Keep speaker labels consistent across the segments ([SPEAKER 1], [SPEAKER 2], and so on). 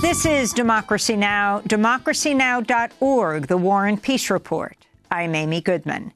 [SPEAKER 1] This is Democracy Now!, democracynow.org, the War and Peace Report. I'm Amy Goodman.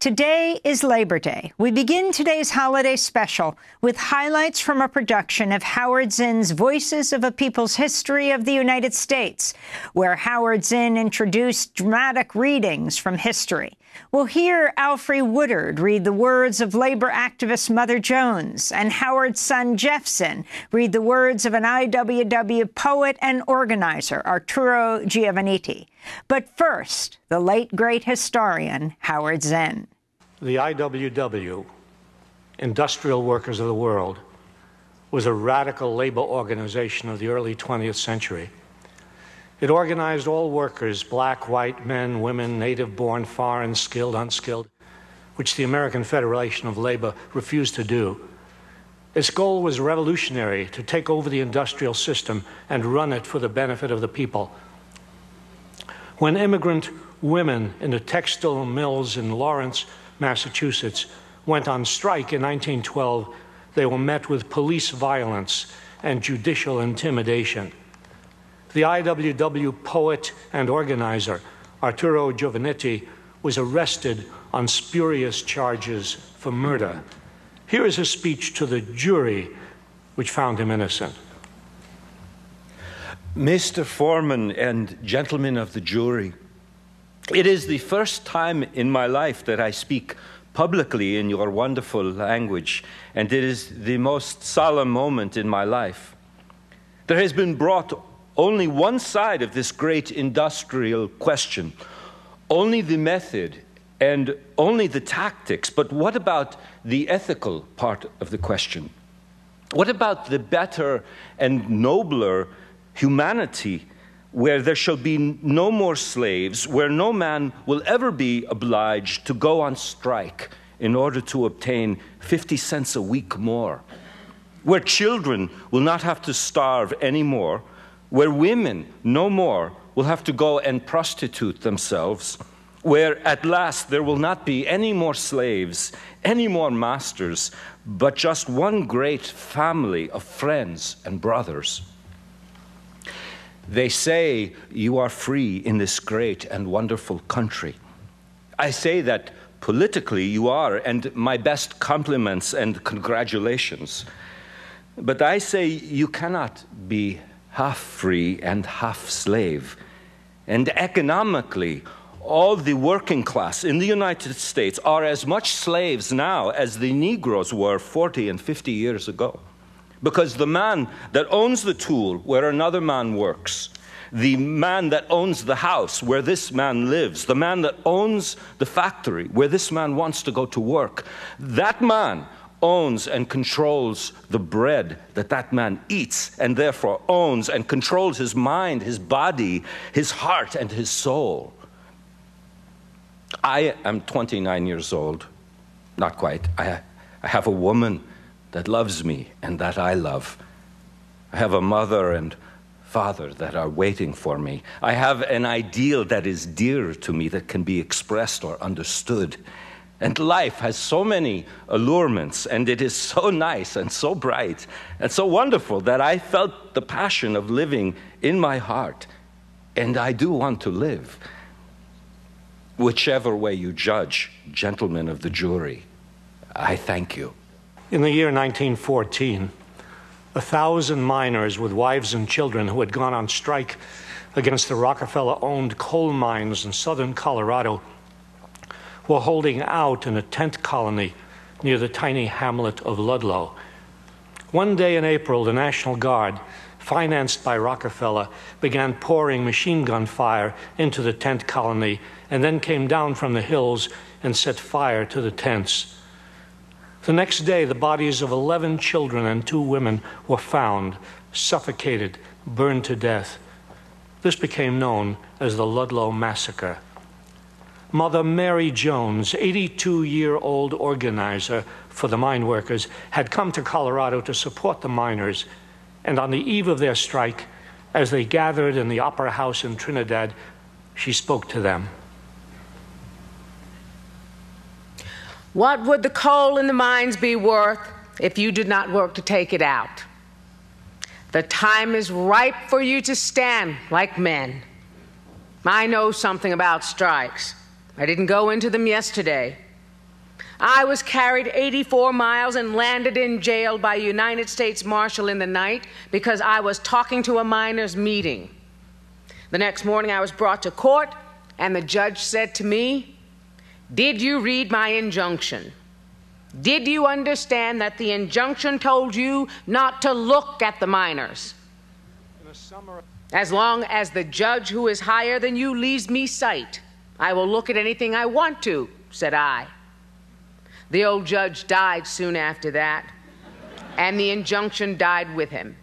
[SPEAKER 1] Today is Labor Day. We begin today's holiday special with highlights from a production of Howard Zinn's Voices of a People's History of the United States, where Howard Zinn introduced dramatic readings from history. We'll hear Alfre Woodard read the words of labor activist Mother Jones and Howard's son Jeff Zinn read the words of an IWW poet and organizer, Arturo Giovannitti. But first, the late great historian Howard Zinn.
[SPEAKER 2] The IWW, Industrial Workers of the World, was a radical labor organization of the early 20th century. It organized all workers, black, white, men, women, native born, foreign, skilled, unskilled, which the American Federation of Labor refused to do. Its goal was revolutionary to take over the industrial system and run it for the benefit of the people. When immigrant women in the textile mills in Lawrence, Massachusetts, went on strike in 1912, they were met with police violence and judicial intimidation. The IWW poet and organizer, Arturo Giovannitti, was arrested on spurious charges for murder. Here is his speech to the jury, which found him innocent.
[SPEAKER 3] Mr. Foreman and gentlemen of the jury, it is the first time in my life that I speak publicly in your wonderful language, and it is the most solemn moment in my life. There has been brought only one side of this great industrial question, only the method and only the tactics. But what about the ethical part of the question? What about the better and nobler humanity where there shall be no more slaves, where no man will ever be obliged to go on strike in order to obtain 50 cents a week more, where children will not have to starve anymore? Where women no more will have to go and prostitute themselves, where at last there will not be any more slaves, any more masters, but just one great family of friends and brothers. They say you are free in this great and wonderful country. I say that politically you are, and my best compliments and congratulations. But I say you cannot be half free and half slave. And economically, all the working class in the United States are as much slaves now as the Negroes were 40 and 50 years ago. Because the man that owns the tool where another man works, the man that owns the house where this man lives, the man that owns the factory where this man wants to go to work, that man owns and controls the bread that that man eats, and therefore owns and controls his mind, his body, his heart, and his soul. I am 29 years old, not quite. I, I have a woman that loves me and that I love. I have a mother and father that are waiting for me. I have an ideal that is dear to me that can be expressed or understood. And life has so many allurements, and it is so nice and so bright and so wonderful that I felt the passion of living in my heart. And I do want to live. Whichever way you judge, gentlemen of the jury, I thank you.
[SPEAKER 2] In the year 1914, a thousand miners with wives and children who had gone on strike against the Rockefeller owned coal mines in southern Colorado were holding out in a tent colony near the tiny hamlet of Ludlow. One day in April, the National Guard, financed by Rockefeller, began pouring machine gun fire into the tent colony and then came down from the hills and set fire to the tents. The next day, the bodies of 11 children and two women were found, suffocated, burned to death. This became known as the Ludlow Massacre. Mother Mary Jones, 82 year old organizer for the mine workers, had come to Colorado to support the miners. And on the eve of their strike, as they gathered in the Opera House in Trinidad, she spoke to them.
[SPEAKER 4] What would the coal in the mines be worth if you did not work to take it out? The time is ripe for you to stand like men. I know something about strikes. I didn't go into them yesterday. I was carried 84 miles and landed in jail by United States Marshal in the night because I was talking to a miners' meeting. The next morning, I was brought to court, and the judge said to me, Did you read my injunction? Did you understand that the injunction told you not to look at the miners? As long as the judge who is higher than you leaves me sight, I will look at anything I want to, said I. The old judge died soon after that, and the injunction died with him.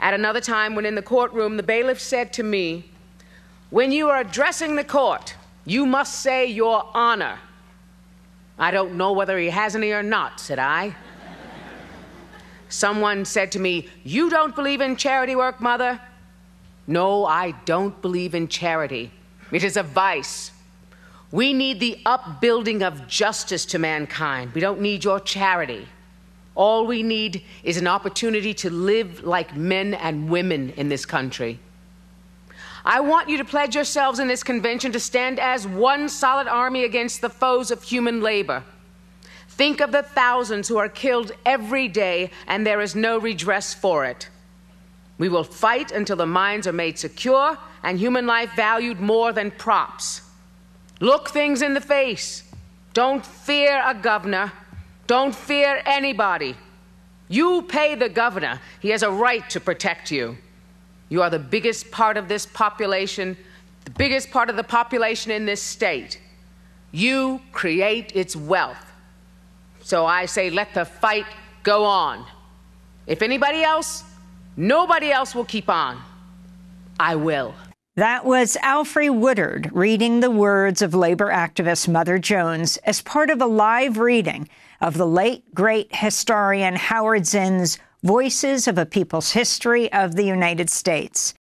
[SPEAKER 4] At another time, when in the courtroom, the bailiff said to me, When you are addressing the court, you must say your honor. I don't know whether he has any or not, said I. Someone said to me, You don't believe in charity work, mother? No, I don't believe in charity. It is a vice. We need the upbuilding of justice to mankind. We don't need your charity. All we need is an opportunity to live like men and women in this country. I want you to pledge yourselves in this convention to stand as one solid army against the foes of human labor. Think of the thousands who are killed every day, and there is no redress for it. We will fight until the mines are made secure and human life valued more than props. Look things in the face. Don't fear a governor. Don't fear anybody. You pay the governor. He has a right to protect you. You are the biggest part of this population, the biggest part of the population in this state. You create its wealth. So I say, let the fight go on. If anybody else, nobody else will keep on. I will.
[SPEAKER 1] That was Alfre Woodard reading the words of labor activist Mother Jones as part of a live reading of the late great historian Howard Zinn's Voices of a People's History of the United States.